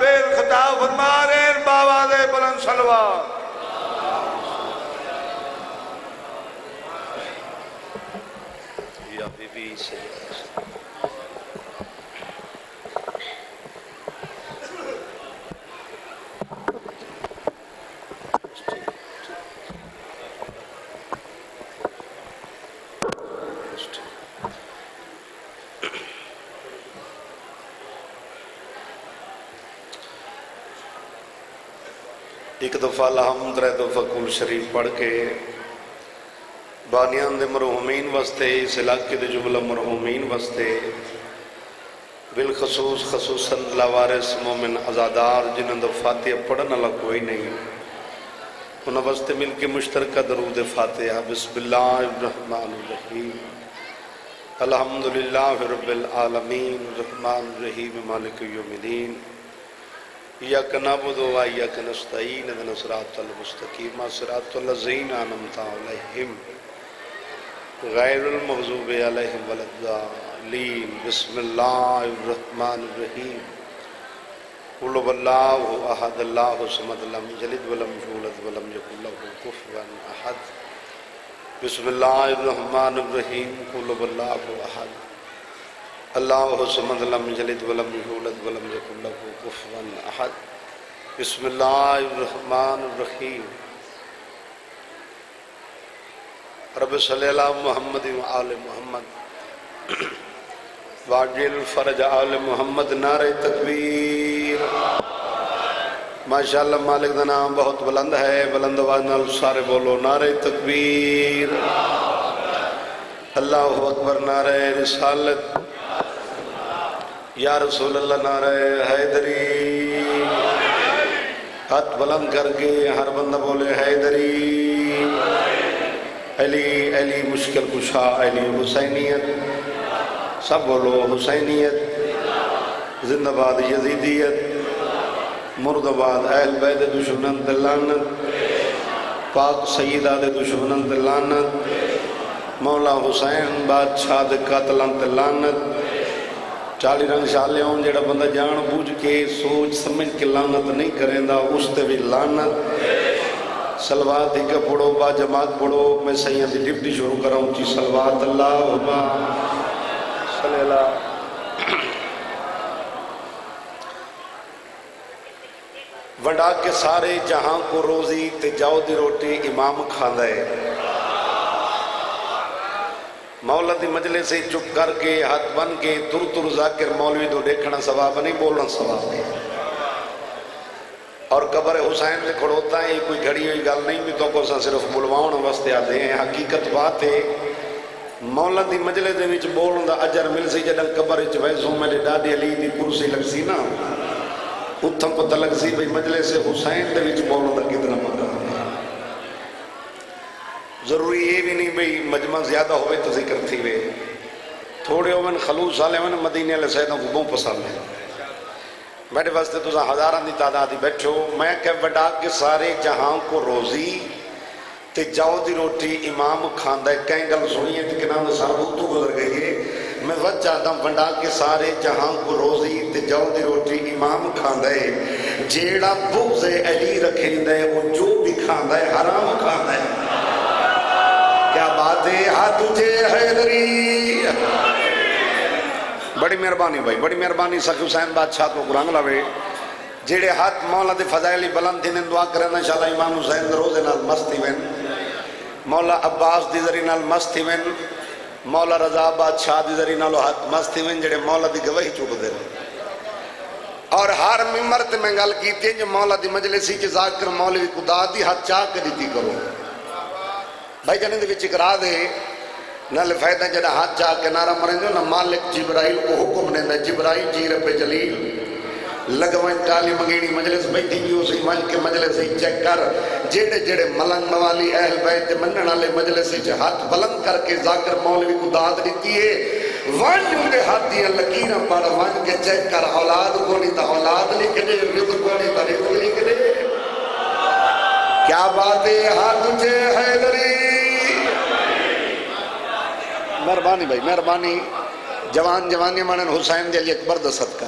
پیر خطاب فرما رہے ہیں بابا دے بلند سلوار۔ جی، یا بی بی سے ایک دفعہ الحمد رہ دفعہ کل شریف پڑھ کے بانیان دے مرحومین واسطے، اس علاقے دے جملہ مرحومین واسطے، بالخصوص خصوصاً لاوارس مومن ازادار جنہوں دا فاتحہ پڑھنا لگ کوئی نہیں۔ انہوں واسطے مل کے مشترکہ درود فاتحہ بسم اللہ الرحمن الرحیم۔ الحمدللہ رب العالمین، الرحمن الرحیم، مالک یوم الدین۔ ایاک نعبد و ایاک نستعین اهدنا الصراط المستقیم صراط الذین انعمت علیہم غیر المغضوب علیہم ولا الضالین بسم اللہ الرحمن الرحیم قل هو اللہ احد اللہ الصمد لم یلد ولم یولد ولم یکن له کفوا احد بسم اللہ الرحمن الرحیم قل هو اللہ احد اللہ الصمد لم یلد ولم یولد ولم یکن له کفوا احد۔ بسم اللہ الرحمن الرحیم۔ رب صلی اللہ محمد و آل محمد۔ واجل فرج آل محمد نعرہ تکبیر۔ ماشاءاللہ مالک دا نام بہت بلند ہے۔ بلند آواز نال سارے بولو نعرہ تکبیر۔ اللہ اکبر نعرہ رسالت۔ یا رسول اللہ نعرہ حیدری۔ ہاتھ بلند کر کے ہر بندہ بولے حیدری۔ علی علی مشکل کشا، علی حسینیت۔ سب بولو حسینیت۔ زندہ باد یزیدیت۔ مرد آباد اہل بیت دشمنن دلانت پاک سیدہ دے دشمنن دلانت مولا حسین بادشاہ دے قاتلان دلانت چالی رنگ شالے ہوں جڑا بندہ جان بوجھ کے سوچ سمجھ کے لانت نہیں کریں دا اس تے بھی لانت سلوات ہی کا پڑھو، با جماعت پڑھو، میں سیدی ڈپٹی شروع کر رہا ہوں چی، سلوات اللہ ہوگا صلی اللہ۔ ونڈا کے سارے جہاں کو روزی تے جاؤ دی روٹی امام کھاندہ ہے۔ مولا دی مجلے سے چپ کر کے ہاتھ بن کے تر تر ذاکر مولوی دو دیکھنا ثواب نہیں، بولنا ثواب ہے اور قبر حسین سے کھڑوتا ہے، یہ کوئی گھڑی ہوئی گل نہیں بھی تو کو سا صرف بلواؤں واسطے آتے ہیں۔ حقیقت بات ہے، مولا دی مجلے دے وچ بولن دا اجر مل سی جدن قبر وچ ویسوں میرے ڈاڈی علی دی کرسی لگ سی نا۔ اتھم پتہ لگ سی بھئی مجلے سے حسین دے وچ بولن دا کتنا مدد ضروری یہ بھی نہیں بھئی مجمع زیادہ ہوئے تو ذکر تھی وے تھوڑے ہوئے خلوص والے ہوئے مدینے والے سیدوں کو بہت پسند ہے میرے واسطے تو ہزاران دی تعداد بیٹھو میں کہ وڈا کے سارے جہاں کو روزی تے جاؤ دی روٹی امام کھاندہ ہے کہیں گل سنیے تے کنام دے سارا تو گزر گئی ہے میں وقت چاہتا ہوں وڈا کے سارے جہاں کو روزی تے جاؤ دی روٹی امام کھاندہ ہے جیڑا بغض علی رکھیں دے وہ جو بھی کھاندہ ہے حرام کھاندہ ہے کیا بات ہے؟ ہاتھ تجھے حیدری بڑی مہربانی بھائی، بڑی مہربانی سخی حسین بادشاہ کو قرآن لاوے جیڑے ہاتھ مولا دے فضائلی بلند تھی دعا کرنا انشاءاللہ امام حسین روزے نال مستی وین مولا عباس دی ذری نال مستی وین مولا رضا بادشاہ دی ذری نالو ہاتھ مستی وین جیڑے مولا دی گواہی چوک دے اور ہر ممبر تے میں گل کیتی ہے، جو مولا دی مجلسی کے ذاکر مولوی خدا دی ہاتھ چاہ کے دیتی کرو۔ بھائی جانے دے وچ اقرا دے، نہ لفیدہ جڑا ہاتھ چاہ کے نعرہ مریں جو نہ مالک جبرائیل کو حکم نے جبرائیل جی رب جلیل۔ لگوائن ٹالی مگینی مجلس بیٹھی بھی اسی من کے مجلس ہی چیک کر، جیڑے جیڑے ملنگ موالی اہل بیت منن والے مجلس ہی ہاتھ بلند کر کے ذاکر مولوی کو داد دیتی ہے۔ وان دے ہاتھ دیا لکیرہ پڑھ وان کے چیک کر، اولاد کو نہیں تا اولاد لکھ دے رزق کو نہیں تا رزق لکھ دے کیا بات ہے ہاتھ تجھے حیدری؟ مہربانی بھائی، مہربانی۔ جوان جوانی مانن حسین دے علی اکبر دا صدقہ۔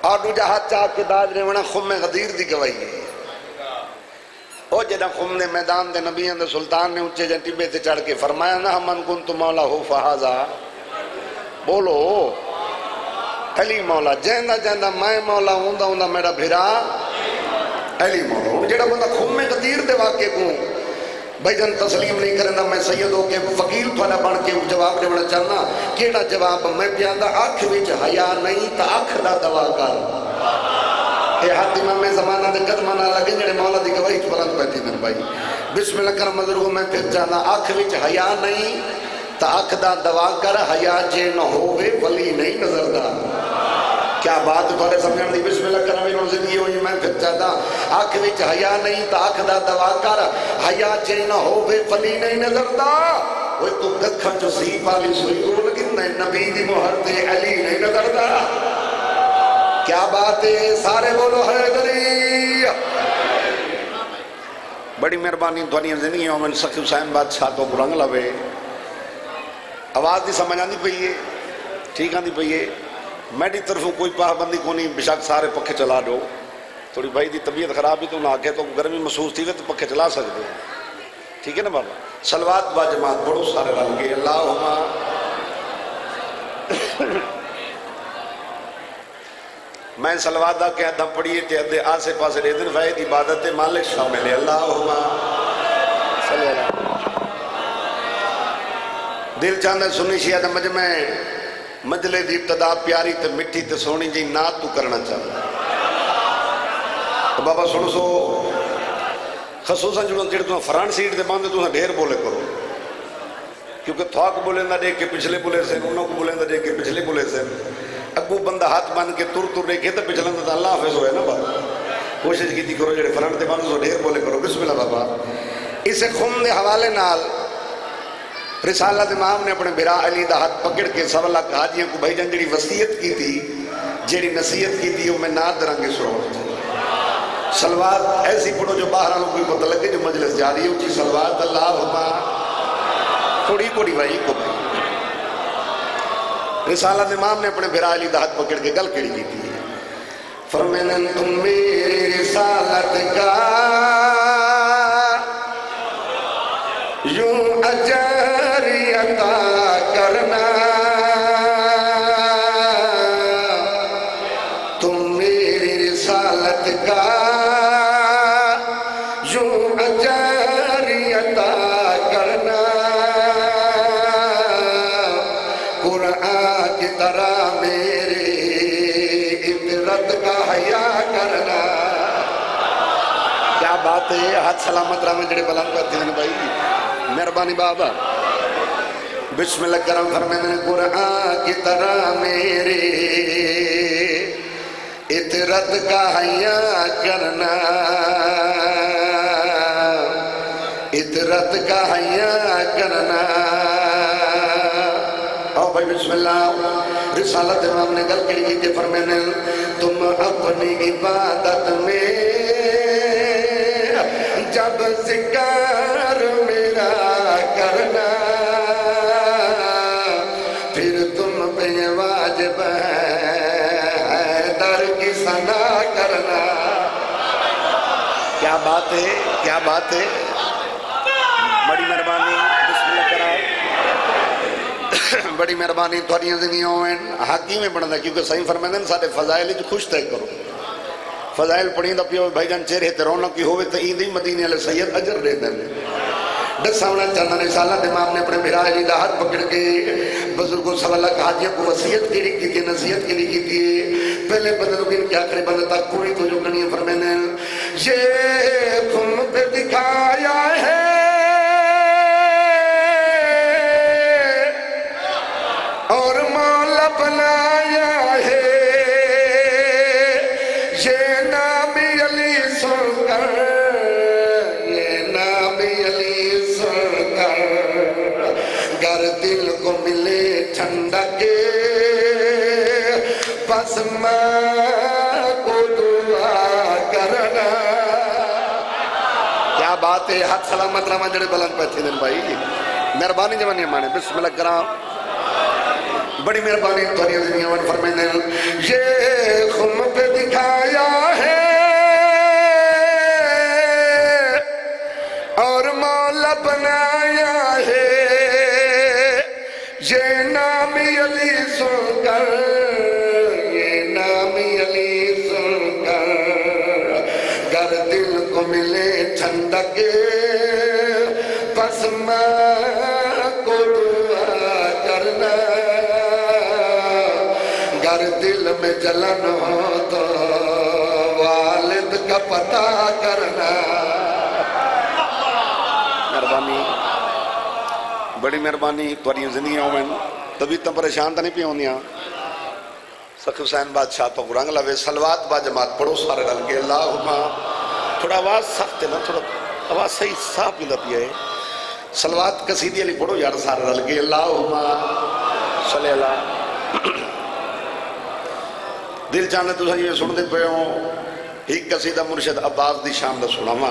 اور دوجا ہاتھ چاہ کے داج ریونا خم غدیر دی گوائی ہے۔ او جدہ خم نے میدان دے نبیان دے سلطان نے اونچے جن ٹبے تے چڑھ کے فرمایا، نہ من کن تو مولا ہو فہازا بولو، علی مولا جہندہ جہندہ میں مولا ہوندہ ہوندہ میرا بھیرا۔ علی مولا ہوں جڑا بندہ خم میں قدیر دے واقع کو بھائی جن تسلیم نہیں کرنا میں سید ہو کے فقیر تھوڑا بن کے جواب دے بڑا چاہنا، کیڑا جواب میں پیاندہ آنکھ وچ حیا نہیں تا آنکھ دا دوا کر۔ اے ہاتھ امام زمانہ دے قدمہ نہ لگے جڑے مولا دی گواہی چ بلند بیٹھی دن بھائی۔ بسم اللہ کرم مدرو میں پھر جانا، آنکھ وچ حیا نہیں تا آنکھ دا دوا کر، حیا جے نہ ہوے ولی نہیں نظر دا۔ کیا بات تھوڑے سمجھن دی بسم اللہ کرم انہوں سے زندگی ہوئی، میں پھر چاہتا آنکھ وچ حیا نہیں تا آنکھ دا دوا کر، حیا جے نہ ہوے ولی نہیں نظر دا۔ وہ تو گکھا جو سی پالی سوئی کو لگی نبی دی مہر تے علی نہیں نظر دا۔ کیا بات ہے سارے بولو حیدری۔ بڑی مہربانی دھونی زندگی ہوں میں سخی حسین بادشاہ تو رنگ لوے۔ آواز دی سمجھ آندی پئی ہے ٹھیک آندی پئی ہے میڈی طرفوں کوئی پابندی کو نہیں بشک سارے پکھے چلا دو۔ تھوڑی بھائی دی طبیعت خراب بھی تو نہ آکے تو گرمی محسوس تھی تو پکھے چلا سکتے ہیں۔ ٹھیک ہے نا بابا؟ سلوات با جماعت بڑو سارے رل گئے۔ اللہم۔ میں سلوات دا کہ ادھا پڑھیے تے ادھے آسے پاسے دے دن فائد عبادت مالک شامل ہے۔ اللہم۔ صلی اللہ دل چاندہ سنی شیعہ دا مجمع مجلے دی ابتدا پیاری تے مٹھی تے سونی جی نات تو کرنا چاہتا تو بابا سنو سو خصوصاً جو جڑے تو فرانٹ سیٹ دے باندے تو ڈھیر بولے کرو کیونکہ تھواک بولے نہ دے کے پچھلے بولے سے انہوں کو بولے نہ دے کے پچھلے بولے سے اگو بندہ ہاتھ باندھ کے تر تر ریکھے تو پچھلے تو اللہ حافظ ہوئے نا بابا کوشش کی تھی کرو جڑے فرانٹ دے باندے تو ڈھیر بولے کرو بسم اللہ بابا اسے خون دے حوالے نال رسالت امام نے اپنے برا علی دا ہاتھ پکڑ کے سوالہ حاجیاں کو بھائی جان جڑی وصیت کی تھی جڑی نصیحت کی تھی، وہ میں ناد درنگے سروڑ سلوات ایسی پڑھو جو باہر آنوں کوئی پتہ لگے، جو مجلس جاری ہے اچھی جی سلوات اللہ ہما تھوڑی کوڑی بھائی کو۔ بھائی رسالت امام نے اپنے بھرا علی دا ہاتھ پکڑ کے گل کڑی کی تھی۔ فرمینن، تم میری رسالت کا یوں اجری عبرت کا حیا کرنا۔ کیا بات ہے؟ ہاتھ سلامت رہا میں جڑے بلند کرتے ہیں بھائی۔ مہربانی بابا۔ بسم اللہ کرم فرمینے قرآن کی طرح میرے۔ اطرت کا حیا کرنا۔ اطرت کا حیا کرنا۔ آؤ بھائی، بسم اللہ۔ رسالت امام نے گل کری کی کہ فرمینے تم اپنی عبادت میں جب ذکر میرا کرنا، پھر تم پہ واجب ہے در کی سنا کرنا۔ کیا بات ہے؟ کیا بات ہے بڑی مہربانی بسم اللہ کراؤ بڑی مہربانی تھوڑی زندگی ہوئیں حقی میں بڑھنا کیونکہ صحیح فرمیدن سارے فضائل خوش تے کرو۔ فضائل پڑھیں دا پیو بھائی جان چہرے تے رونق کی ہوئے تے ایندی مدینے علیہ سید اجر دے دیں دساونا چاہتا نے سالہ امام نے اپنے میرا علی جی دا ہاتھ پکڑ کے بزرگوں صلی اللہ سوالہ حاجیہ کو وصیت کے لیے کی تھی، نصیحت کے لیے کی تھی۔ پہلے بندے لوگ کیا کرے بندے تک کوئی تو جو کنی فرمینے یہ تم پہ دکھایا ہے۔ بنایا ہے۔ یہ نام علی یہ نام علی گر دل کو ملے ٹھنڈک، بس ماں کو دعا کرنا۔ کیا بات ہے؟ ہاتھ سلامت رہا، جڑے بلند پہ تھے دن بھائی۔ مہربانی جوانی مانے بسم اللہ کرام۔ بڑی مہربانی تھوڑی دنیا میں فرمائیں یہ خم پہ دکھایا ہے۔ اور مولا بنا میں جلن ہو تو والد کا پتہ کرنا۔ مہربانی۔ بڑی مہربانی تھوڑی زندگیاں ہوئیں تبھی تو پریشان تو نہیں پی ہوندیاں سخی حسین بادشاہ تو رنگ لوے، سلوات با جماعت پڑھو، سارے رل کے اللہم۔ تھوڑا آواز سخت ہے نا، تھوڑا آواز صحیح صاف بھی لپی ہے۔ سلوات قصیدی علی پڑھو یار، سارے رل کے اللہم۔ صلی اللہ۔ دل چاہنے تو یہ سن دے پہ ہوں ایک قصیدہ مرشد عباس دی شام دا سناما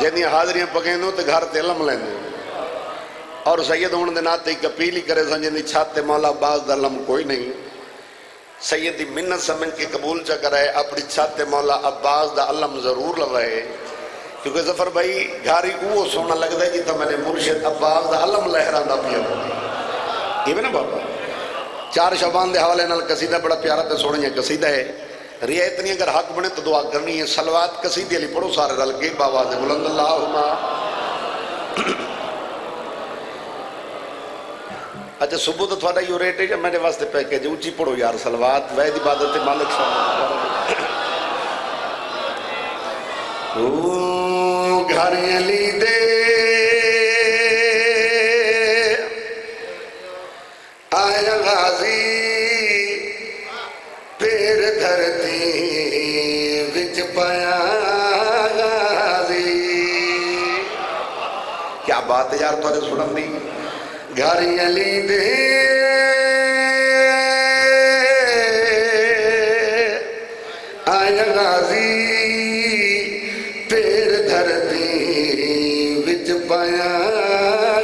جنہی حاضریاں پکیندوں تے گھر تے علم لیندوں اور سید ہون دے ناتے ایک اپیلی کرے سن جنہی چھاتے مولا باز دا علم کوئی نہیں سیدی منت سمجھ کے قبول چا کرے اپنی چھاتے مولا عباس دا علم ضرور لگائے کیونکہ ظفر بھائی گھاری اوہ سونا لگ دے جی تو میں نے مرشد عباس دا علم لہران دا پیا یہ بھی نا بابا چار شبان دے حوالے نال قصیدہ بڑا پیارا تے سوڑیں یہ قصیدہ ہے۔ ریا اتنی اگر حق بنے تو دعا کرنی ہے۔ سلوات قصیدی علی پڑھو سارے رل کے بابا دے بلند اللہم۔ اچھا صبح تو تھوڑا یہ ریٹ ہے کہ میرے واسطے پیکیج جی اونچی پڑھو یار، سلوات وید عبادت مالک صاحب۔ گھر علی بات ہے یار تو سنن دی۔ گھر علی دے۔ آیا غازی پیر دھرتی وچ پایا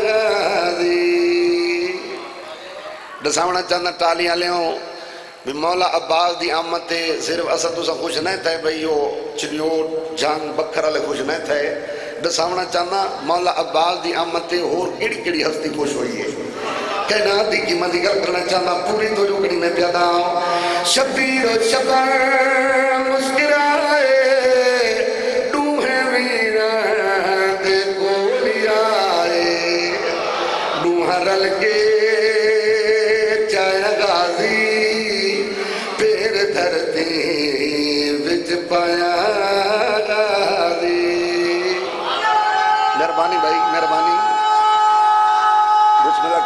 غازی۔ دساونا چاہنا ٹالیاں لیوں بھی مولا عباس دی آمد تے صرف اصل تو سا خوش نہیں تھے بھئی یہ چنیوٹ جانگ بکھر علی خوش نہیں تھے۔ دساونا چاہنا، مولا عباس دی آمد تے اور کڑی کڑی ہستی خوش ہوئی ہے۔ کہنا دی کی مدی گر کرنا چاہنا، پوری تو جو کڑی میں پیدا ہاں۔ شبیر و شبر۔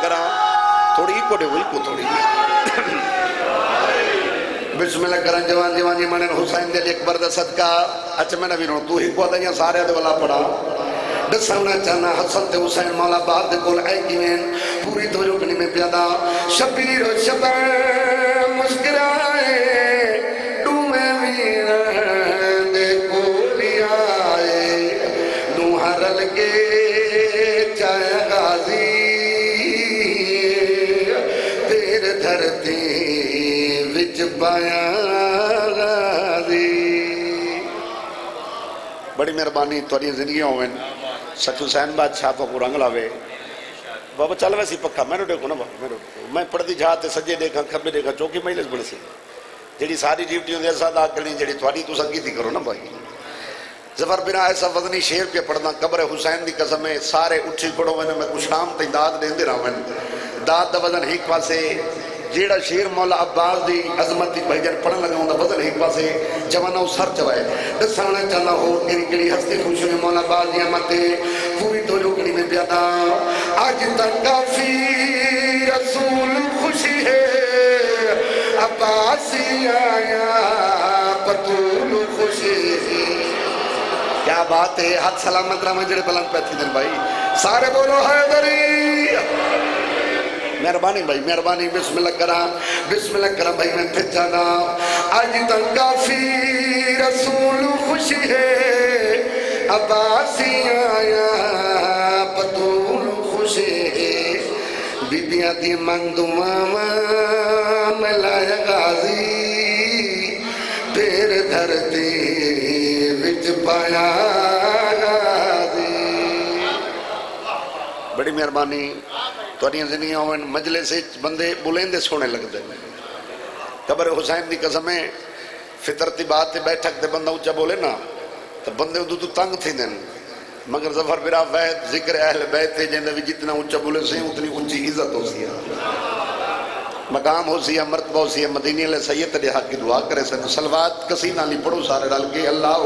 کرا تھوڑی ہی کوڑے ہوئی کو تھوڑی۔ بسم اللہ کرا جوان جوان جی منن حسین دل اکبر دا صدقہ۔ اچھا میں نبی رہوں تو ہی کو دنیا سارے دے والا پڑا دسانا چاہنا، حسن تے حسین مولا باپ دے کول آئی کیویں؟ پوری تو رکنی میں پیادا شبیر و شبر مسکرائے، ڈومے ویران دے کولی آئے۔ نوہا رل کے بڑی مہربانی توری زندگیاں ہوئیں سچ حسین بادشاہ تو کو رنگ لاوے۔ بابا چل ویسی پکا، میں ڈیکھو نا بابا، میں ڈیکھو۔ میں پڑھتی جاتے سجے دیکھا کھبے دیکھا چوکی مہیلے بڑھ سی۔ جیڑی ساری ڈیوٹی ہوندی ایسا دا کرنی جیڑی تھوڑی تو سنگی تھی کرو نا بھائی۔ زفر بنا ایسا وزنی شیر پہ پڑھنا، قبر حسین دی قسم ہے، سارے اٹھی پڑھو میں کچھ نام تے داد دین دے رہا میں داد دا وزن ایک پاسے جیڑا شیر مولا عباس دی عظمت دی بھجن پڑھن لگا ہوں دا وزن ایک پاسے جوانا اس سر چوائے۔ دسانا چاہنا ہو گری گری ہستی خوشی میں مولا عباس دی عمت پوری تو لوگنی میں پیادا آج تک کافی رسول خوشی ہے۔ عباسی آیا، پتول خوشی۔ ہے کیا بات ہے؟ حد سلامت رہا مجھے بلند پیتھی دن بھائی۔ سارے بولو، حیدری۔ مہربانی بھائی، مہربانی، بسم اللہ کرا بسم اللہ کرا بھائی، میں پھر جانا آج تک کافی رسول خوشی ہے عباسی آیا پتول خوشی ہے، بیبیاں دی منگ دعا میں لایا غازی پھر دھرتی وچ پایا غازی۔ بڑی مہربانی۔ تھوڑی زندگیاں ہوئن مجلے سے بندے بلندے سونے لگ دے قبر حسین دی قسمیں فطرتی بات تے بیٹھک تے بندہ اچھا بولے نا تو بندے ادو تو تنگ تھی دن مگر ظفر برا وید ذکر اہل بیت تے جندے بھی جتنا اچھا بولے سے اتنی اونچی عزت ہو سی مقام ہو سی مرتبہ ہو سی مدینی علیہ سید دے حق کی دعا کرے سن سلوات کسی نہ پڑھو سارے ڈال کے اللہ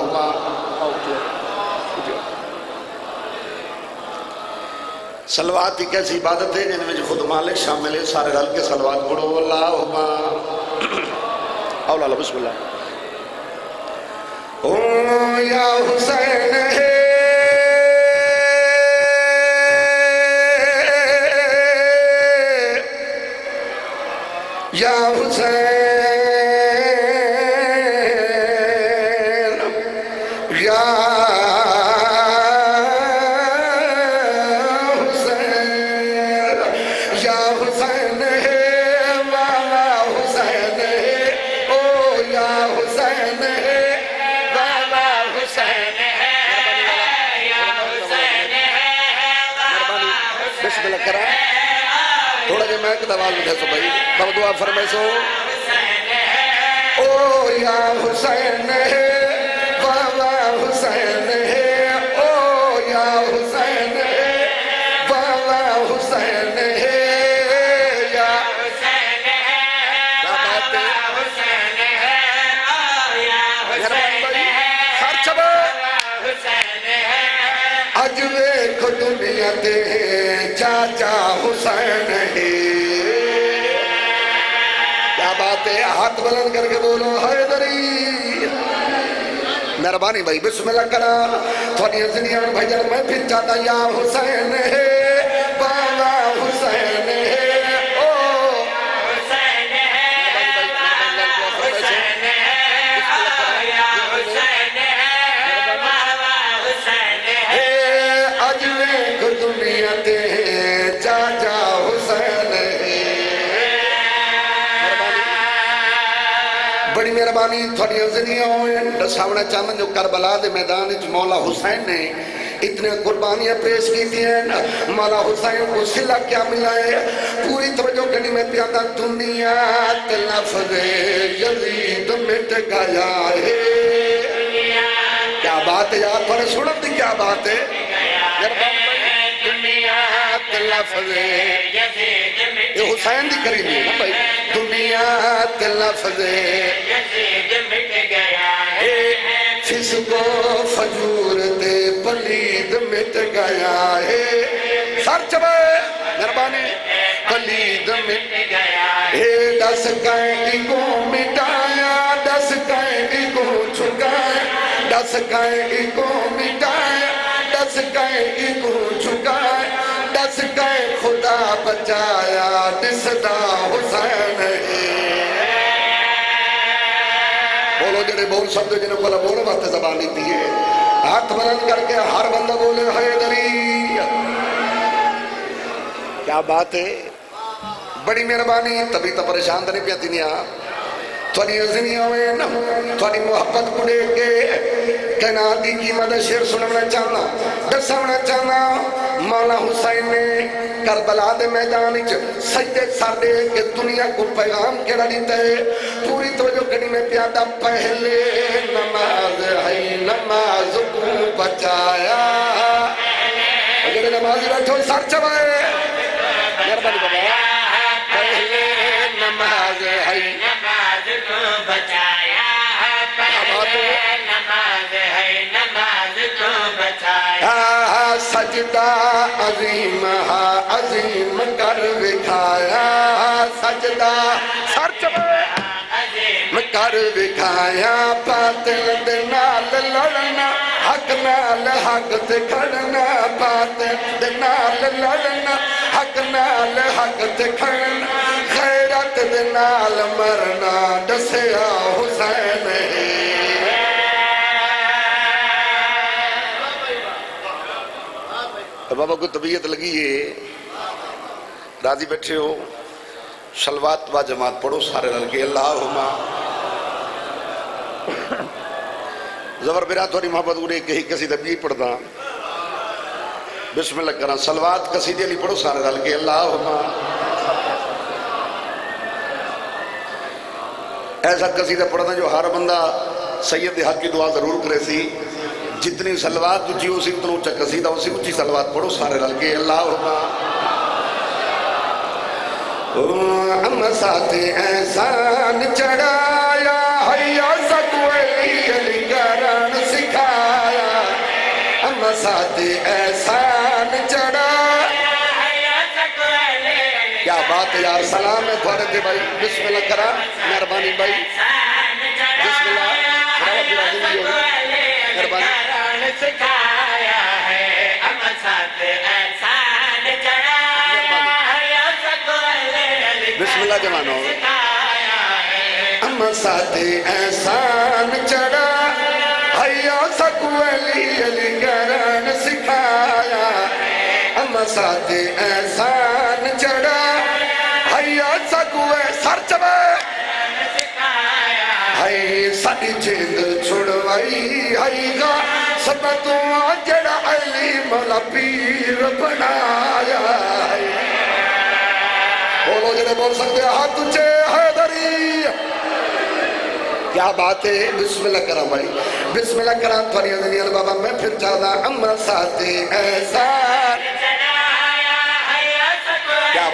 سلوات ایک ایسی عبادت ہے؟ جن میں خود مالک شامل ہے سارے ڈال کے سلوات پڑھو۔ اللہ اولا بسم اللہ۔ او یا حسین ہے۔ یا حسین۔ آواز سو بھائی۔ باب دعا فرمائے سو۔ او یا حسین ہے حسین ہے۔ او یا حسین ہے حسین ہے۔ یا ہے؟ اج ویکھ دنیا تے چاچا حسین ہے۔ بات ہے ہاتھ بلند کر کے بولو حیدری مہربانی بھائی، بسم اللہ کرا تھوڑی زنیان بھائی جان، میں پھر چاہتا یا حسین۔ بڑی مہربانی تھوڑی زندگیاں ہوئے دساونا چاہنا جو کربلا دے میدان وچ مولا حسین نے اتنے قربانیاں پیش کی تھی ہیں۔ مولا حسین کو صلح کیا ملا ہے؟ پوری توجہ کرنی میں پیادا دنیا تے لفظ یزید مٹ گیا ہے۔ کیا بات ہے یار تھوڑے سنت دی کیا بات ہے؟ مہربان بھائی دنیا تے لفظ یہ حسین دی کریمی ہے نا بھائی، دنیا تے لفظ فسق و فجور تے پلید مٹ گیا ہے۔ سر چبے، مہربانی، پلید مٹ اے دس کائیں کو مٹایا، دس کائیں کو چھکایا دس کائیں کو مٹایا، دس کائیں کو چھکایا دس کائیں خدا بچایا دسدا حسین ہے۔ بولو جڑے بول سکتے جنہوں کو بولے واسطے زبان دیتی ہے۔ ہاتھ بلند کر کے ہر بندہ بولے حیدری کیا بات ہے؟ بڑی مہربانی، تبھی تو پریشان تو نہیں پیتی نہیں آ تھوڑی عظمیہ ہوئے نا تھوڑی محبت کو دے کے کہنا دی کی مدد شیر سننا چاہنا دساونا چاہنا مولا حسین نے کربلا دے میدان وچ سجدے ساڈے کہ دنیا کو پیغام کیڑا دیتا ہے پوری توجہ کرنی میں پیادا پہلے نماز ہے نماز کو بچایا اگر نمازی بیٹھو سر چبائے مہربانی بابا پہلے نماز ہے نماز کو بچایا پہلے نماز ہے نماز کو بچایا ہاں سجدہ عظیم ہاں عظیم کر وکھایا سجدہ سر چبے عظیم کر وکھایا باطل دے نال لڑنا حق نال حق تے کھڑنا باطل دے نال لڑنا حق نال نال مرنا دسیا حسین بابا کو طبیعت لگی ہے۔ راضی بیٹھے ہو۔ سلوات با جماعت پڑھو سارے رل کے۔ اللہم۔ زبر برا تھوڑی محبت اڑے کہیں کسی طبیعت پڑھتا بسم اللہ کرنا سلوات کسی دے لی پڑھو، سارے رل کے۔ ایسا قصیدہ پڑھنا جو ہر بندہ سید حق کی دعا ضرور کرے سی۔ جتنی سلوات اچھی ہو سی، اتنا اچھا قصیدہ ہو سی اچھی سلوات پڑھو سارے رل کے۔ اللہ ہم ساتھ احسان چڑھایا حیا سکوئی علی کرن سکھایا۔ ہم ساتھ احسان چڑھایا کیا بات ہے یار؟ سلام ہے تھوڑے دے بھائی، بسم اللہ کرا مہربانی بھائی۔ بسم اللہ خراب بھی راضی ہوگی۔ مہربانی۔ بسم اللہ جوانو۔ سکھایا ہم ساتھ احسان چڑھا۔ حیا سکولی علی کرن سکھایا۔ ہم ساتھ احسان چڑھا۔ حیا سکوے سر چبے ہائی ساڈی جند چھڑوائی ہائی گا سب تو جڑا علی مولا پیر بنایا بولو جڑے بول سکتے ہیں ہاتھ اچھے حیدری کیا بات ہے بسم اللہ کرام بھائی بسم اللہ کرام تھوڑی عزیزی بابا میں پھر چاہتا امر ساتھ احسان کیا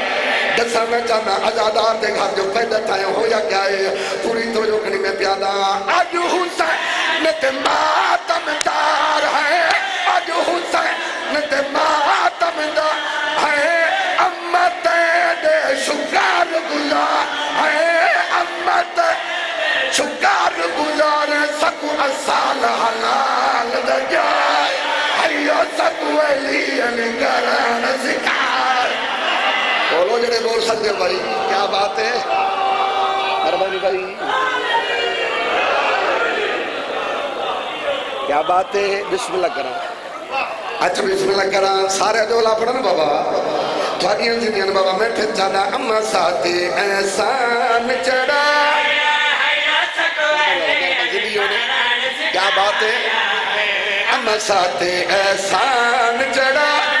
علی مولا پیر بنایا دسا میں چاہنا آزادار دے گھر جو پیدا تھائے ہو یا کیا ہے پوری تو جو کنی میں پیادا آج حسین تے ماتم دار ہے آج حسین تے ماتم دار ہے امت دے شکار گزار ہے امت شکار گزار سکو اصال حلال بولو جڑے بول سکتے ہو بھائی۔ کیا بات ہے؟ مہربانی بھائی۔ کیا بات ہے؟ بسم اللہ کرا اچھا بسم اللہ کرا سارے دولا پڑھن بابا۔ تھوڑیاں زندیاں بابا میں پھر چاہنا اما ساتھ۔ احسان چڑھا۔ کیا بات ہے؟ اما ساتھ۔ احسان چڑھا۔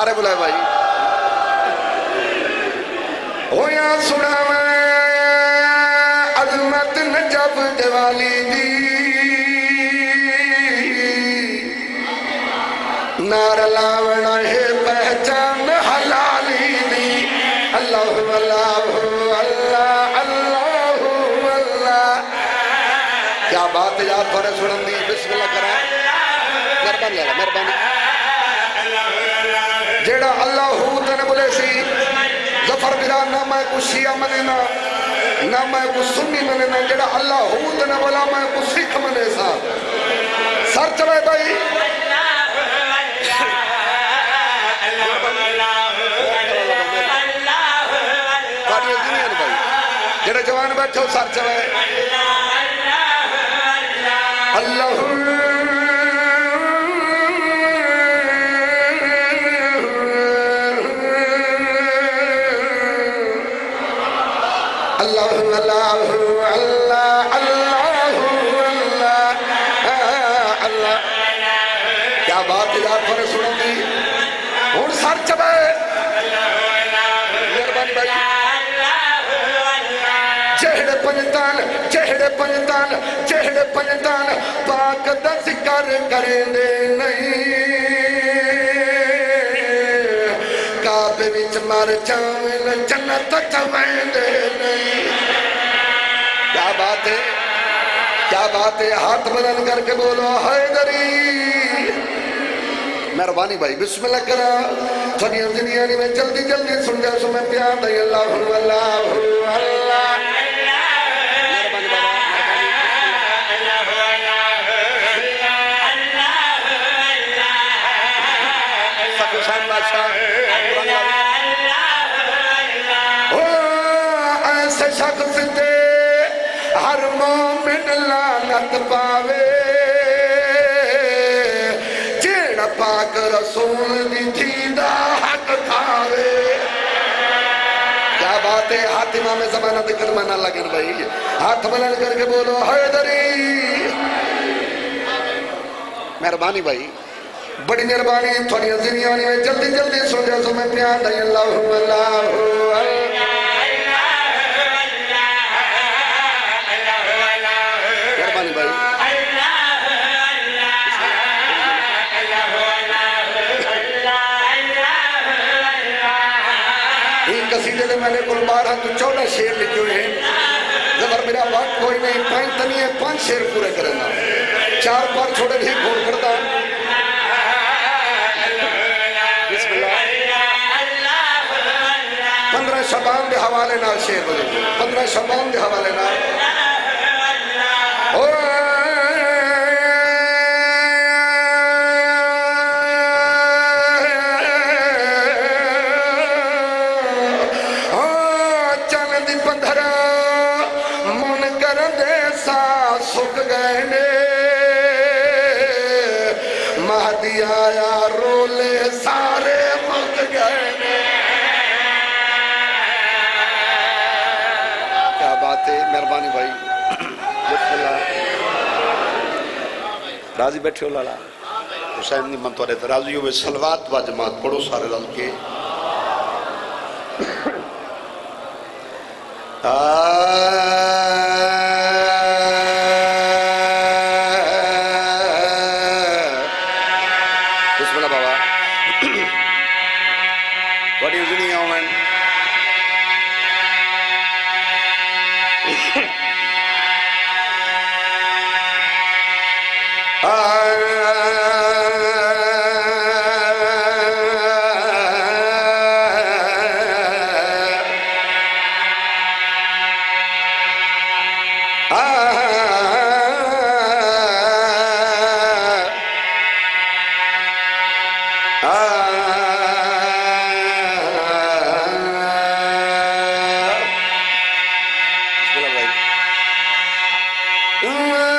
سارے بلائے بھائی۔ ہویا سنا میں عظمت نجب دیوالی دی۔ نار لاونا ہے پہچان حلالی دی۔ اللہ اللہ اللہ اللہ اللہ۔ کیا بات ہے یار تھوڑے سنن دی؟ بسم اللہ کرا مہربانی اللہ مہربانی۔ جیڑا اللہ ہو تنے بولے سی ظفر برا نہ میں کو شیعہ منے نا نہ میں کو سنی منے نا جیڑا اللہ ہو تنے بولا میں کو سکھ منے سا سر چلائے بھائی پاڑی جوان بیٹھے ہو سر چلائے پنجتان چہڑے پنجتان پاک دا ذکر کریں دے نہیں کعبے وچ مر جاویں جنت چویں دے نہیں کیا بات ہے کیا بات ہے ہاتھ بلند کر کے بولو حیدری مہربانی بھائی بسم اللہ کرا تھوڑی زندگی میں جلدی جلدی سن جا سو میں پیار دے اللہ اللہ اللہ امام زمانہ دے کرمہ نہ لگن بھائی۔ ہاتھ بلند کر کے بولو، حیدری۔ مہربانی بھائی۔ بڑی مہربانی، تھوڑی زنیانی میں جلدی جلدی سن جا سو میں پیان دائی اللہ اللہ شیر لکھے ہوئے ہیں زبر میرا وقت کوئی نہیں پانچ تنی ہے، پانچ شیر پورے کرنا چار پار چھوڑے بھی گھوڑ کرتا بسم اللہ پندرہ شبان دے حوالے نال شیر بولے پندرہ شبان دے حوالے نال۔ ہے بھائی بسم اللہ راضی بیٹھے ہو، لالا۔ حسین نہیں من تو رہے راضی ہوئے سلوات و جماعت، پڑھو سارے رل کے۔ آہ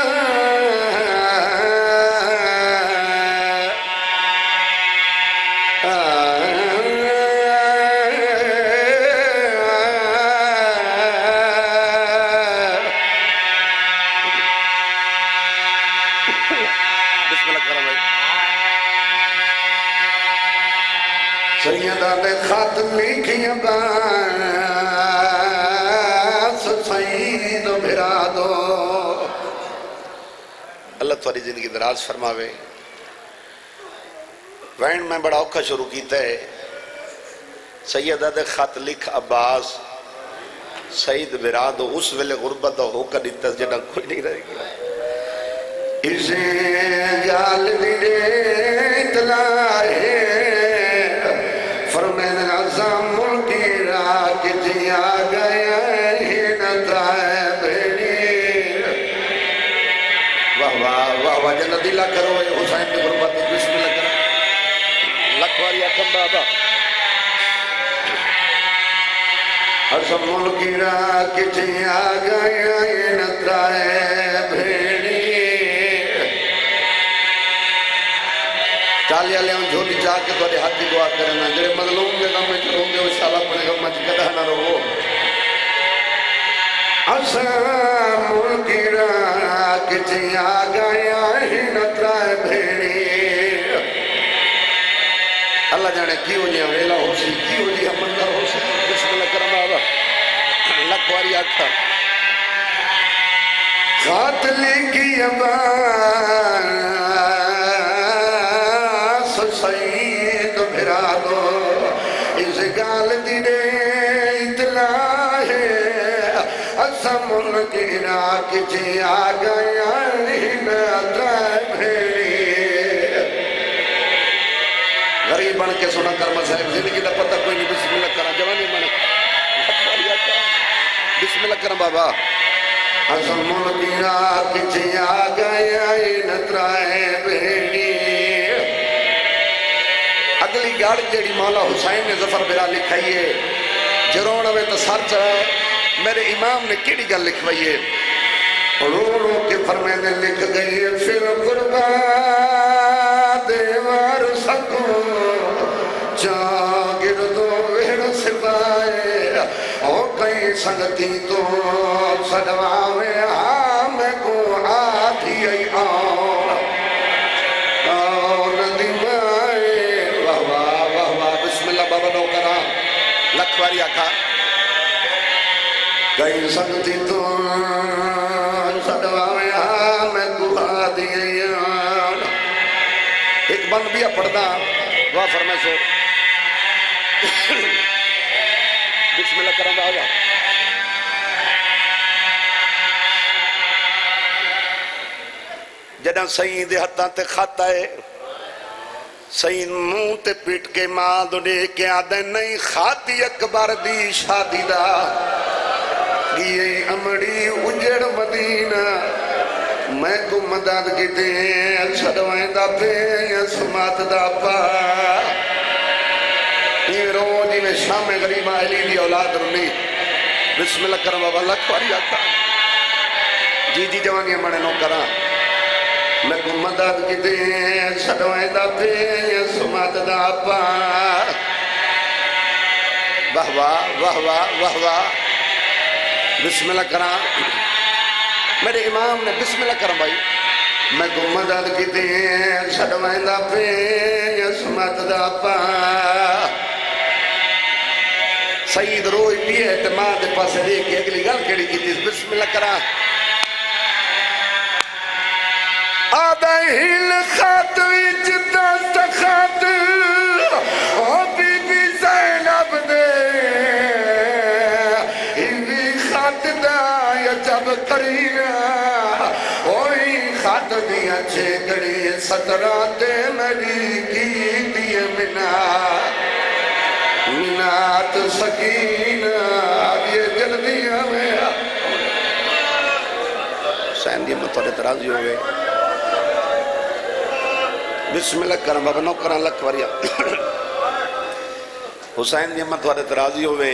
بسم ساری زندگی دراز فرماوے۔ وین میں بڑا اوکھا شروع کیتا ہے۔ سیدہ دے خط لکھ عباس، سید براد دو اس ویلے غربت ہو کر دیتا جنہ کوئی نہیں رہے گا اسے گال دیڑے اطلاع واہ کرو، اے حسین دے غربت دے بسم اللہ کرو۔ لکھواری اکم بابا۔ عظام ملکی راک جیا گیا ہی نتائے بھیڑی۔ تالی والے ہوں جھولی جا کے تھوڑے ہاتھ کی دعا کرنا جڑے مظلوم دے غم وچ رہو گے، وہ شالا اپنے غم وچ کدہ نہ رہو۔ آ گیا ہی بھیڑی۔ اللہ جانے کی جی ہو جائے ویلا ہو سی کی ہو منظر ہو سی۔ بسم اللہ کرم آبا لکھ واری آکھا قاتل کی امان اسم کی راک جی غریب بن کے سنا کرما صاحب زندگی دا پتہ کوئی نہیں، بسم اللہ کرا جوانی بن بسم اللہ کرم بابا۔ اصل ازمون بیرا کچھ آگیا نترائے بیڑی اگلی گاڑ جیڑی مولا حسین نے ظفر برا لکھائی ہے جرون ہوئے تو سر چاہے میرے امام نے کیڑی گل لکھوائی ہے؟ رو رو کے فرمینے لکھ گئی ہے فی القربہ دیوار سکو جاگر دو ویڑ سپائے۔ او کئی سنگتی تو سڑواوے آم کو آدھی ای آن۔ آن دیمائے واہ واہ واہ واہ، بسم اللہ، بابا نو کرا لکھواری آکھا کئی سنگتی تو ای آن ایک بند بھی پڑھنا واہ فرمائے سو بسم اللہ کرم جدہ دے ہتھاں تے خط آئے سین منہ تے پیٹ کے ماں دنے کے آدھے نہیں خاتی اکبر دی شادی دا گیے امڑی اجڑ مدینہ میں کو مدد کی دیں چھڑوائیں دا پہ سمات دا پا یہ روزی میں شام غریبہ علی دی اولاد رنی بسم اللہ کرم بابا لکھواری آتا جی جی جوانی ہمارے نو کرا میں کو مدد کی دیں چھڑوائیں دا پہ سمات دا پا واہ واہ واہ واہ واہ واہ بسم اللہ کرا میرے امام نے بسم اللہ کرم بھائی میں کو مدد کی دیں چھڑوائیں دا پہ سمات دا پا۔ سید روئی پیے اعتماد پاسے دے کے اگلی گل کیڑی کی تیس بسم اللہ کرا آدھا ہیل خات ویچ دست گڑی سترہ دے کی دیے منا۔ نات سکینہ یہ جلدی ہمیں حسین دی جی مطور مطلب اعتراضی ہوئے بسم اللہ کرم بابا نو کرن لکھ وریا حسین جی مطلب دی مطور اعتراضی ہوئے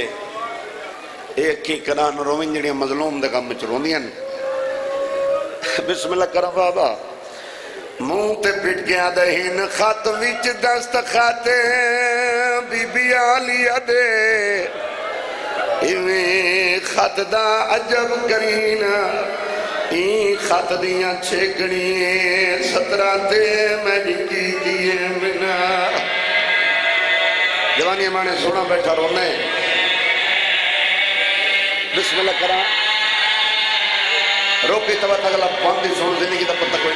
ایک کی کران روین جڑی مظلوم دے کام چ روندیاں۔ بسم اللہ کرم بابا۔ منہ تے پٹ گیا دہین خط وچ دست خاتے بی بی آلیا دے ایویں خط دا عجب کرینا این خط دیاں چھکڑی سترہ تے میں کی دیئے منا جوانی ہمانے سونا بیٹھا رونے بسم اللہ کرا روکی تبا تگلا پاندی سون زندگی دا پتہ کوئی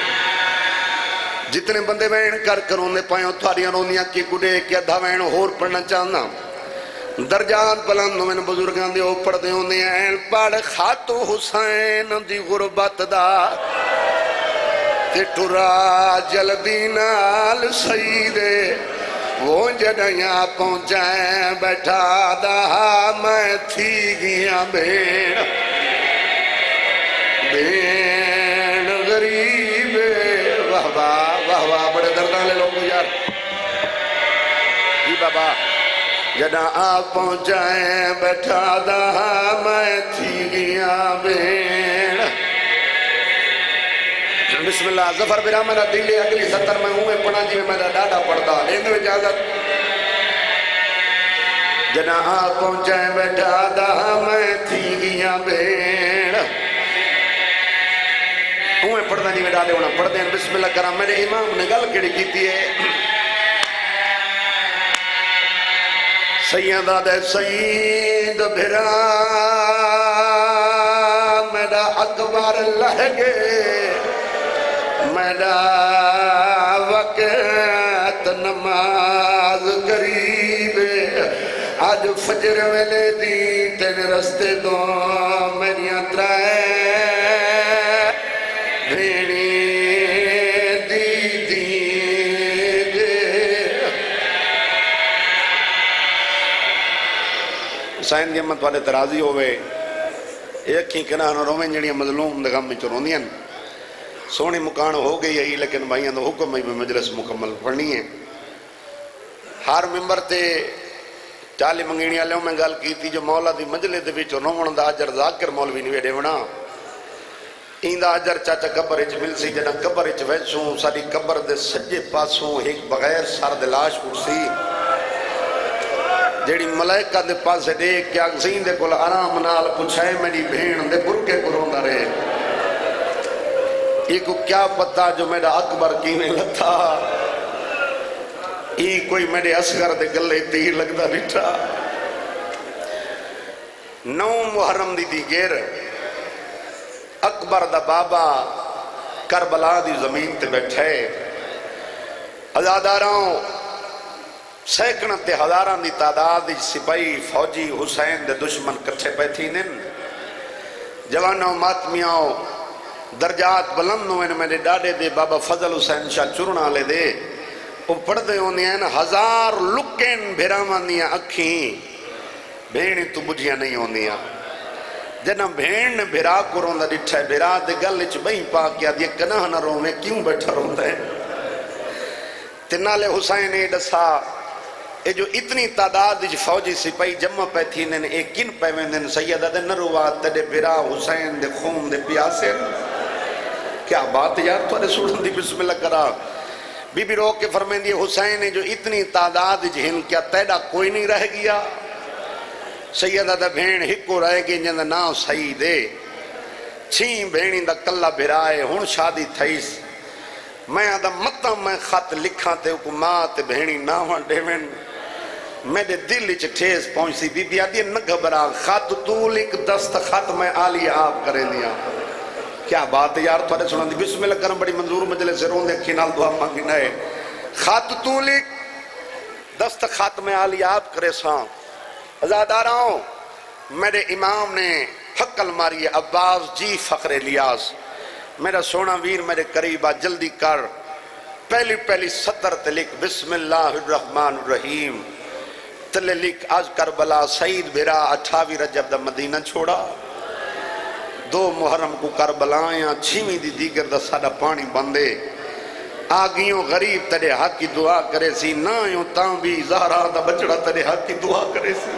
جتنے بندے وین کر کرونے پائیں تھاریاں رونیاں کی گڑے کیا دھا وین ہور پڑھنا چاہنا درجات بلند میں بزرگان دے اوپر دے ہوندے ہیں پڑھ خاتو حسین دی غربت دا تے ٹرا جلدی نال سیدے وہ جڑیاں پہنچائیں بیٹھا دا میں تھی گیا بین بین غریب واہ بابا جڑا آپ پہنچائیں بیٹھا دا میں تھی گیا بین بسم اللہ زفر برا میرا دلی اگلی ستر میں ہوں پڑھا جی میں میرا ڈاڈا پڑھتا لین دو اجازت۔ جنا آپ پہنچائیں بیٹھا دا میں تھی گیا بین۔ ہوں پڑھتا جی میں ڈالے ہونا پڑھ دیں بسم اللہ کرام میرے امام نے گل کڑی کیتی ہے۔ سیدہ دے سید بھرا میرا اکبر لہگے میرا وقت نماز قریب، آج فجر ویلے دی، تین رستے دو میری ترائے حسین دی والے ترازی ہوئے ایک ہی کنا نہ رویں جڑیاں مظلوم دے غم وچ روندیاں سونی مکان ہو گئی ہے، لیکن بھائیاں دا حکم ہے مجلس مکمل پڑھنی ہے۔ ہر ممبر تے چالی منگینی والوں میں گل کی تھی جو مولا دی مجلس دے وچ روون دا اجر ذاکر مولوی نہیں ویڈے ونا ایندا اجر چاچا قبر وچ مل سی جنا قبر وچ ویسوں ساری قبر دے سجے پاسوں ایک بغیر سر دے لاش کرسی جیڑی ملائکہ دے پاسے دیکھ کے اگزین دے کول آرام نال پوچھائے میری بھین دے برکے کروندا رہے۔ یہ کو کیا پتا جو میرا اکبر کیویں لتا یہ کوئی میرے اسگر دے گلے تیر لگدا ڈٹھا نو محرم دی دی گیر اکبر دا بابا کربلا دی زمین تے بیٹھے۔ ازاداراں سیکنہ تے ہزاران دی تعداد دی سپاہی فوجی حسین دے دشمن کٹھے پہ تھی نن جوانوں ماتمیاں درجات بلند ہوئے میرے ڈاڈے دے بابا فضل حسین شاہ چرنا لے دے وہ پڑھ دے ہونے ہیں ہزار لکین بھیرامان دیا اکھیں بھیڑی تو بجھیاں نہیں ہوندیاں جنہ بھیڑ نے بھیرا کو روندہ ڈٹھا ہے بھیرا دے گل اچھ بہی پا کیا دیا کناہ نہ رونے کیوں بیٹھا روندہ ہے تنالے حسین اے اے جو اتنی تعداد جو فوجی سپاہی جمع پہ تھی انہیں ایک کن پہ ویندن سیدہ دے نروات تڑے بھیرا حسین دے خون دے پیاسے کیا بات یار تو رسول دی بسم اللہ کرا بی بی روک کے فرمین دی حسین جو اتنی تعداد جہن کیا تیڑا کوئی نہیں رہ گیا سیدہ دا بھین ہکو رہ گئی جند ناو صحیح دے چھین بھینی دا کلہ بھرائے ہون شادی تھائیس میں آدھا مطا میں خط لکھاں تے حکومات بھینی ناوہ ڈیوین میرے دل اچھ ٹھیس پہنچ سی بی بی آدھی نہ گھبرا۔ خط تو لکھ دست خط میں آلی آپ کریں دیا کیا بات ہے یار، تھوڑے سنان دی بسم اللہ کرم، بڑی منظور مجلے سے رون دیکھی نال دعا مانگی نئے خط تو لکھ دست خط میں آلی آپ کرے ساں۔ ازاداراں میرے امام نے حقل ماری عباس جی فخر الیاس۔ میرا سونا ویر میرے قریبہ جلدی کر۔ پہلی پہلی سطر تے لکھ بسم اللہ الرحمن الرحیم۔ تلے لکھ، آج کربلا سعید بھرا اٹھاوی رجب دا مدینہ چھوڑا۔ دو محرم کو کربلا آیا چھیمی دی دیگر دا ساڑا پانی بندے۔ آگیوں غریب تڑے حق کی دعا کرے سی، نہ یوں تاں بھی زہرہ دا بچڑا تڑے حق کی دعا کرے سی۔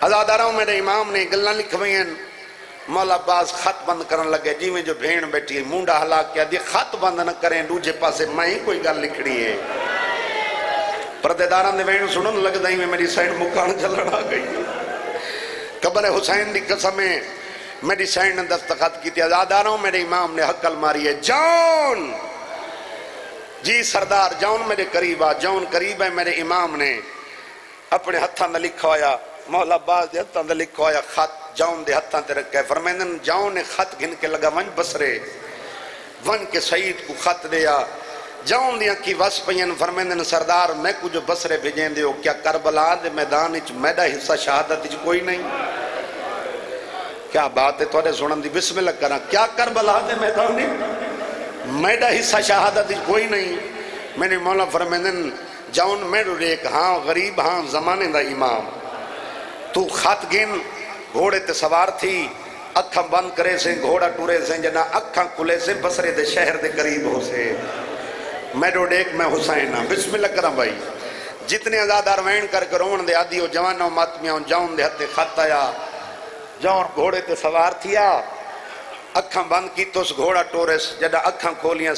ازاداراں میرے امام نے گلنا لکھوئیں۔ مولا باز خط بند کرن لگے جی میں جو بھین بیٹھی ہے مونڈا ہلا کیا، دی خط بند نہ کریں، دوجے پاسے میں ہی کوئی گل لکھڑی ہے۔ پردیداران دے بھین سنن لگ دائی میں میری سائن مکان چلن آ گئی۔ قبر حسین دی قسم قسمیں میری سائن نے دستخط کی تھی ازاداراں میرے امام نے حقل ماری ہے۔ جان! جی سردار، جان میرے قریب آ، جان قریب ہے میرے امام نے۔ اپنے ہتھاں نہ لکھا ہویا، مولا باز دے ہتھاں دے لکھا ہویا، خط جاؤن دے ہتھاں تے رکھے فرمیندن جاؤن نے خط گھن کے لگا، ون بسرے ون کے سعید کو خط دیا۔ جاؤن دیا کی وس پین فرمیندن سردار میں کو جو بسرے بھیجیں دیو کیا کربلا دے میدان اچ میڈا حصہ شہادت اچ کوئی نہیں۔ کیا بات ہے توڑے سنن دی؟ بسم اللہ کرنا کیا کربلا دے میدان اچ میڈا حصہ شہادت اچ کوئی نہیں۔ میں نے مولا فرمیندن جاؤن میڈو ریک ہاں غریب ہاں زمانے دا امام۔ تو خط گن، گھوڑے تے سوار تھی، اکھاں بند کرے سے، گھوڑا ٹورے سے جنا اکھاں کھلے سے بسرے دے شہر دے قریب ہو سے۔ میرو ڈیک میں حسین ہاں بسم اللہ کرم بھائی۔ جتنے ازادار وین کر کے رون دے، آدھی ہو جوانوں ماتمیاں جاؤن دے ہتے خط آیا۔ جاؤن گھوڑے تے سوار تھیا۔ اکھاں بند کی تو اس گھوڑا ٹورے سے جنا اکھاں کھولیاں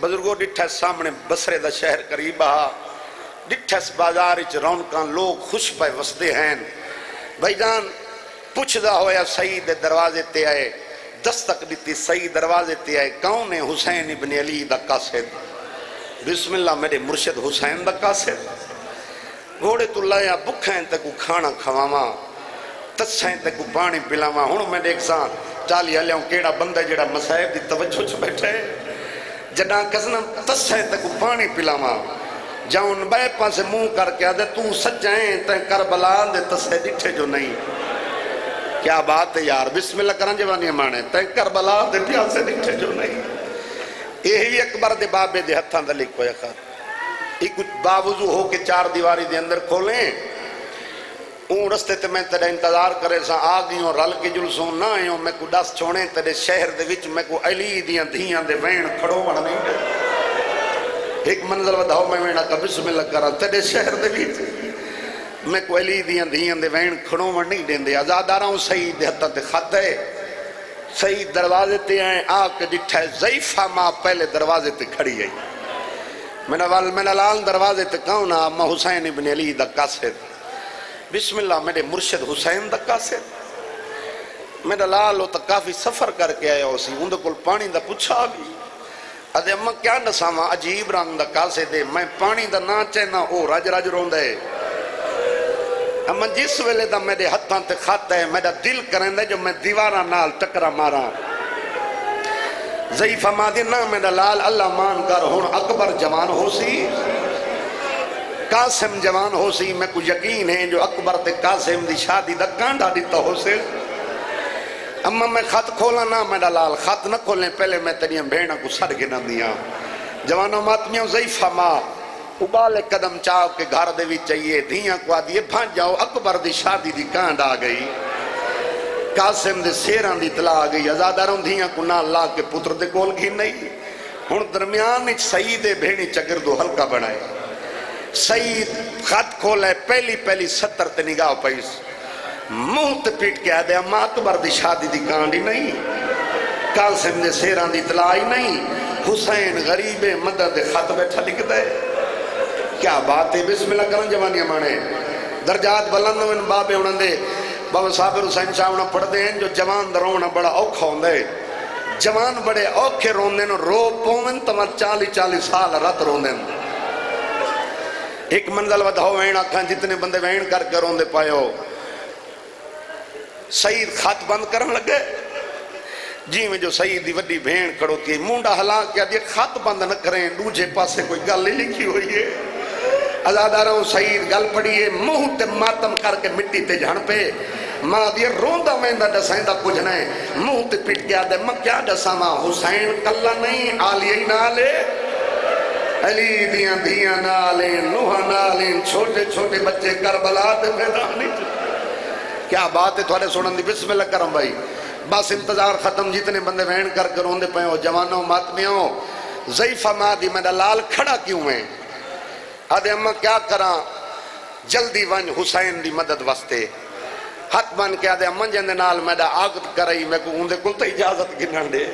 بزرگوں ڈٹھا سامنے بسرے دا شہر قریب آہا ڈٹھا اس بازار اچ رونکاں لوگ خوش پہ وسدے ہیں۔ بھائی جان پوچھ دا ہویا سعید دروازے تے آئے۔ دستک دیتی سعید دروازے تے آئے۔ کون ہے حسین ابن علی دا قاسد بسم اللہ میرے مرشد حسین دا قاسد گھوڑے تو لایا بکھیں تے کھانا کھواواں تسیں تے پانی پلاواں ہن میں دیکھ ساں چالی ہلیاں کیڑا بندہ جڑا مسائب دی توجہ چ بیٹھے جڈاں کسنا تسیں تے پانی پلاواں جاؤن بے پاسے منہ کر کے آدھے تو سجائیں تے کربلا دے تسے ڈٹھے جو نہیں کیا بات ہے یار بسم اللہ کرن جوانی مانے تے کربلا دے پیاسے ڈٹھے جو نہیں یہی اکبر دے بابے دے ہتھاں دا لکھ ہویا خط ایک باوضو ہو کے چار دیواری دے اندر کھولیں۔ اون رستے تے میں تیرے انتظار کرے سا آگیوں رل کے جلسوں نہ آئیوں میں کو ڈس چھوڑیں تیرے شہر دے وچ، میں کو علی دیاں دھیاں دے وین کھڑو وڑ نہیں۔ ایک منزل ودھاؤ میں وینا کا بسم اللہ کرا تیرے شہر دے وچ۔ میں کو علی دیاں دھیاں دے وین کھڑو وڑ نہیں دیں دے آزاداراں سعید دے حتہ تے خط ہے۔ سعید دروازے تے آئیں آ کے ڈٹھا ہے ضعیفہ ماں پہلے دروازے تے کھڑی ہے۔ میں نوال میں نلال دروازے تے کہوں نا اما حسین ابن علی دا قاسد بسم اللہ میرے مرشد حسین دا قاسد میرا لال ہو تا کافی سفر کر کے آیا ہو سی اندھ کل پانی دا پچھا بھی۔ ادھے اما کیا نساما عجیب رنگ دا قاسد ہے۔ میں پانی دا نا چہنا او رج رج رون دے اما جس ویلے دا میرے ہتھاں تے خط ہے، میرا دل کریں دے جو میں دیوارہ نال ٹکرا مارا ضعیفہ مادی نا میرا لال اللہ مان کر ہون اکبر جوان ہو سی۔ قاسم جوان ہو سی، میں کو یقین ہے جو اکبر تے قاسم دی شادی دا کانڈا دیتا ہو سی۔ اما میں خط کھولا نا میرا لال خط نہ کھولیں پہلے میں تیریاں بھیڑا کو سر گنا دیا جوانوں، ماتمیوں، ضعیفہ ماں۔ ابالے قدم چاہو کے گھر دے بھی چاہیے دھیاں کو آدھیے بھان جاؤ، اکبر دی شادی دی کانڈ آ گئی۔ قاسم دے سیران دی اطلاع آ گئی ازاداروں دھیاں کو نہ اللہ کے پتر دے کول گھی نہیں ہن درمیان اچ سعید بھیڑی چگر دو ہلکا بنائے۔ سعید خط کھولا ہے پہلی پہلی ستر تے نگاہ پیس۔ منہ تے پیٹ کے آدھے اما اکبر دی شادی دی کانڈی نہیں۔ قاسم دے سیران دی اطلاع ہی نہیں۔ حسین غریب مدد خط بیٹھا لکھ دے۔ کیا بات ہے؟ بسم اللہ کرن جوانی مانے۔ درجات بلند ہوئن بابے انہوں دے۔ بابا صابر حسین صاحب انہوں پڑھ دے ہیں، جو جوان درونا بڑا اوکھا ہوں دے جوان بڑے اوکھے رون دے رو پومن تمہ چالی چالی سال رت رون دے ایک منزل ودھاؤ وین آکھاں، جتنے بندے وین کر کے رون دے پائے ہو۔ سعید خط بند کرن لگے۔ جی میں جو سعید دی وڈی بھین کھڑو تھی مونڈا ہلا کیا دی خط بند نہ کریں، دوجے پاسے کوئی گل لکھی ہوئی ہے۔ ازاداروں سعید گل پڑیے منہ تے ماتم کر کے مٹی تے جھڑ پہ ماں دی روندا ویندا ڈسائندا کچھ نہیں منہ تے پٹ گیا دے میں کیا ڈساواں حسین کلا نہیں آلی ہی نالے علی دیاں دیاں نالے نوح نالے چھوٹے چھوٹے بچے کربلا تے میدانی کیا بات ہے تھوڑے سنن دی بسم اللہ کرم بھائی بس انتظار ختم جتنے بندے وین کر کر روندے پہ ہو جوانوں ماتمیوں ضعیفہ مادی میرا لال کھڑا کیوں ہے آدھے اممہ کیا کراں؟ جلدی ون حسین دی مدد وستے حق بن کے آدھے اممہ جندے نال میڈا آگت کرائی، میں کو اندے کلتا اجازت گنن دے۔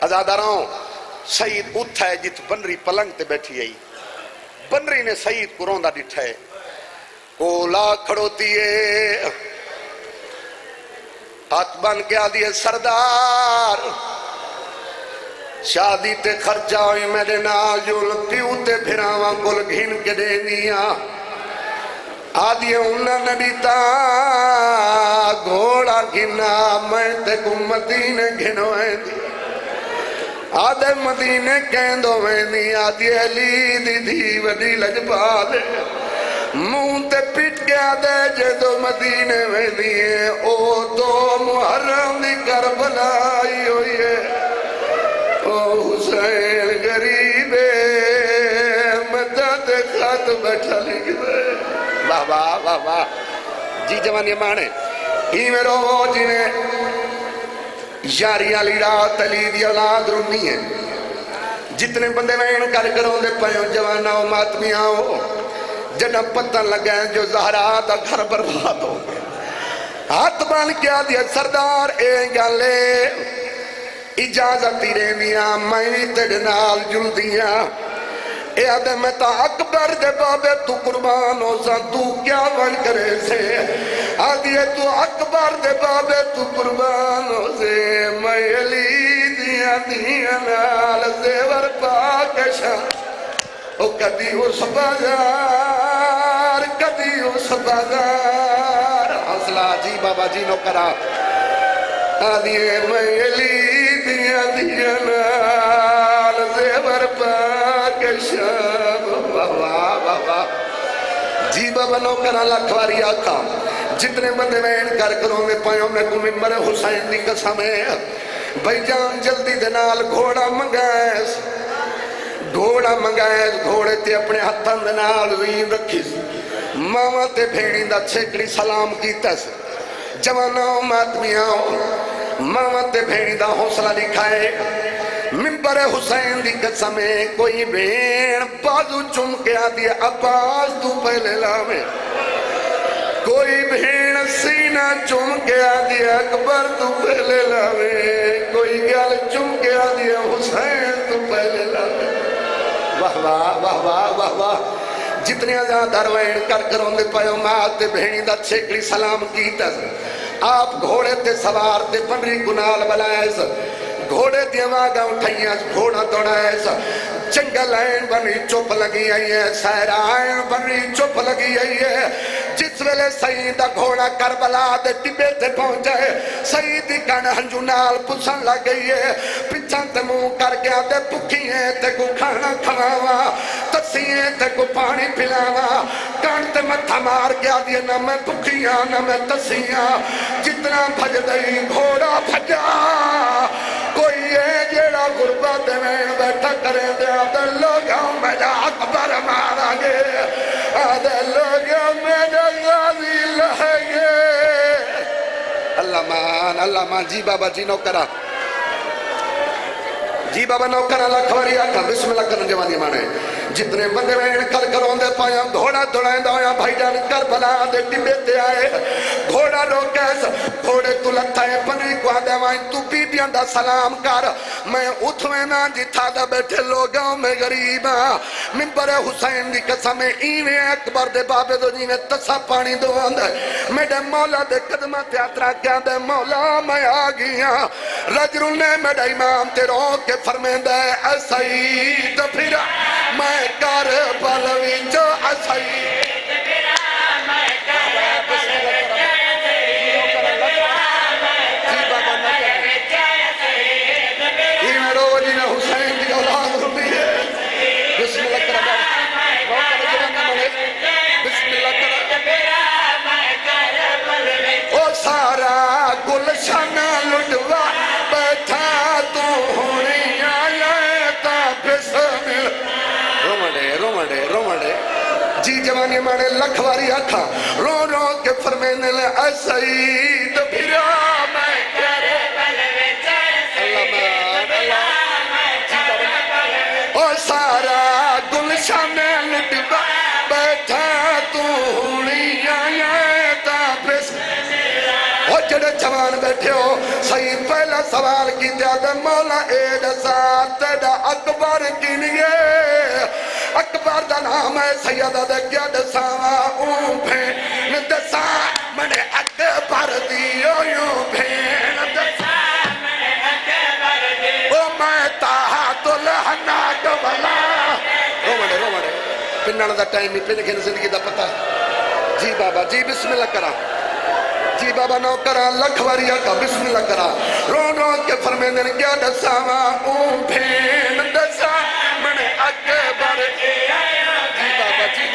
ازاداراں سعید اتھا ہے جت بنری پلنگ تے بیٹھی آئی۔ بنری نے سعید کو روندہ ڈٹھا ہے۔ کولا کھڑوتی ہے۔ ہاتھ بن کے آدھی ہے سردار۔ شادی تے خرچہ ہوئی میرے نال جو پیو تے پھراواں کل گھن کے دے دیا آدھی انہاں نبیتا گھوڑا گھنا میں تے کو مدینے گھنوائیں دی۔ آدھے مدینے کہندو میں دی آدھی علی دی دی وڈی لجبال منہ تے پٹ گیا دے جدو مدینے میں دیئے او تو محرم دی کربلا آئی ہوئی ہے۔ او حسین غریب مدد خط بیٹھا لکھ دے۔ واہ واہ واہ واہ۔ جی جوانی مانے ہی میں رو جی میں یاری علی رات علی دی اولاد رونی ہے۔ جتنے بندے وین کر کروں دے پیوں جوانا و ماتمیاں ہو جنہ پتہ لگا ہے جو زہرا دا گھر برباد ہو گیا ہاتھ بان کیا دیا، سردار، اے گالے اجازت رہ دیا میں تیرے نال جل دیا اے آدھے میں تا اکبر دے بابے، تو قربان ہو سا، تو کیا ون کرے سے؟ آدھے تو اکبر دے بابے، تو قربان ہو سے۔ میں علی دیا دیا نال زیور پاکشا او کدی اس بازار دی اس بازار۔ حوصلہ جی بابا جی نو کرا آدھیے میں علی دیا دیا نال زیور پاک شام واہ واہ جی بابا نو کرا لکھواری آکھا جتنے بندے وین کر کروں میں پایوں میں کو ممبر حسین دی قسم ہے۔ بھائی جان جلدی دنال گھوڑا منگائیس گھوڑا منگائیس گھوڑے تے اپنے ہتھن دنال وین رکھیس ماما تے بھیڑی دا چھکڑی سلام کیتا سے جواناؤں ماتمیاؤں ماما تے بھیڑی دا حوصلہ لکھائے ممبر حسین دی قسمیں کوئی بھیڑ بازو چم کے آدھی عباس تو پہلے لامے کوئی بھیڑ سینہ چم کے آدھی اکبر تو پہلے لامے کوئی گل چم کے آدھی حسین تو پہلے لامے واہ واہ واہ واہ واہ واہ جتنے زیادہ روین کر کر ہوندے پایوں مات تے بھینی دا چھکڑی سلام کیتا آپ گھوڑے تے سوار تے پنری گنال بلائے سا گھوڑے دیا واگا اٹھائیاں گھوڑا دوڑائے سا جنگل این بنی چپ لگی آئی ہے سہرہ این بنی چپ لگی آئی ہے جس ویلے سیدہ گھوڑا کربلا دے ٹبے تے پہنچے سیدی کن ہنجو نال پسن لگ گئی ہے پچھن تے موں کر گیا دے پکھییں تے کو کھانا کھواوا تسییں تے کو پانی پلاوا کان تے متھا مار گیا دیے نہ میں پکھیاں نہ میں تسیاں جتنا بھج دئی گھوڑا بھجا کوئی ہے جیڑا غربت میں بیٹھا کرے دیا دے لوگوں میں جا اکبر مارا گے آدھے لوگوں میں جا غازی لہے گے اللہ مان اللہ مان جی بابا جی نو کرا جی بابا نو کرا لکھواری آکھا بسم اللہ کرن جوانی مانے جتنے بندے میں کل کروں دے پایا، گھوڑا دوڑائیں دایا بھائی جان کربلا دے ٹبے تے آئے۔ گھوڑا روکیس، گھوڑے تو لگتا ہے پنی کو آدھے وائیں تو بی بیان دا سلام کر۔ میں اتھویں نا جی جتھا دا بیٹھے لوگوں میں غریبا ہاں۔ ممبر حسین دی قسم ایویں اکبر دے بابے دو جی میں تسا پانی دو آندے میڈے مولا دے قدمہ تیاترا کیا دے، مولا میں آگیا ہاں۔ رجروں نے میڈے امام تے رو کے فرمین دے اے سعید، پھر میں کر بلوی جو رومڑے جی جوانی مانے لکھواری آکھا رو رو کے فرمینے لے اے سعید پھرا میں او سارا گلشن لٹوا بیٹھا تو ہونی آیا تا بسم او جڑے جوان بیٹھے ہو صحیح پہلا سوال کی دیا مولا اے دسا تیڑا اکبر کنیے اکبر دا نام ہے سیدہ دے کیا دسا اون بھین دسا منے اکبر دیو، یوں بھین دسا او میں تاہا دلہنا گولا رو مڑے رو مڑے۔ پنن دا ٹائم ہی پن کے زندگی دا پتہ۔ جی بابا جی بسم اللہ کرا۔ جی بابا نو کرا، لکھ لکھواریا کا بسم اللہ کرا۔ رو رو کے فرمیندن کیا دسا اون بھین دسا منے اکبر جی بابا جی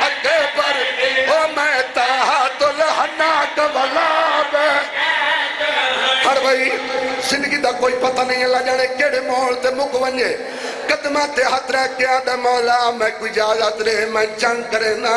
اکبر او میں تاہا دلہنا گولا بے ہر بھائی زندگی دا کوئی پتہ نہیں اللہ جانے کیڑے مول تے مک ونجے قدمہ تے ہاتھ رکھ کے آدھے مولا میں کوئی اجازت رہے میں جنگ کرے نا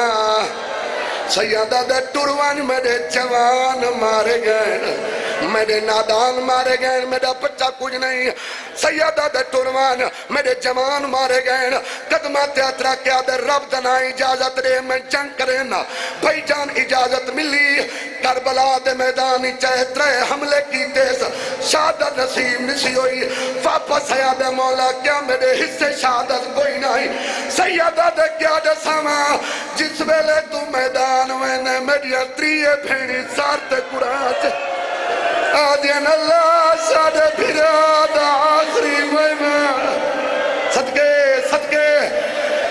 سیادہ دے ٹروان میرے جوان مارے گئے میرے نادان مارے گئے، میرا بچہ کچھ نہیں۔ سیادہ دے ٹروان میرے جوان مارے گئے۔ قدمہ تے ہاتھ رکھ کے آدھے رب دنا اجازت رہے میں جنگ کرے نا۔ بھائی جان، اجازت ملی۔ کربلا دے میدانی چاہے ترے حملے کی تیز شہادت نصیب نسی ہوئی۔ واپس آیا دے مولا، کیا میرے حصے شہادت کوئی نہیں۔ سیدہ دے کیا دے ساما جس ویلے تو میدان میں نے میری تریے بھینی سارتے قرآن چے آدین اللہ سادہ فراد آخری مہینہ صدقے صدقے۔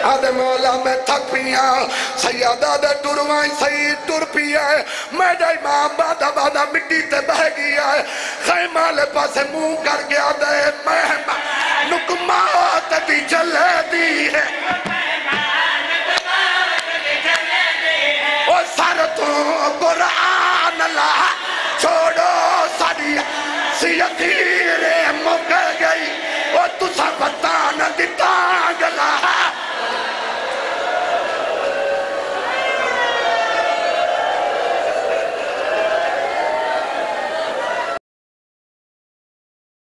آدھے مولا، میں تھک پیا ہاں۔ سیادہ دے ٹروائیں سید ٹر پیا ہے۔ میڈا امام بادہ بادہ مٹی تے بہ گیا ہے۔ خیمہ لے پاسے منہ کر گیا دے مہمہ نکمات دی جلے دی ہے۔ او سر تو قرآن اللہ، چھوڑو گئی سی یقین مکر گئی وہ تسا پتا نہ دتا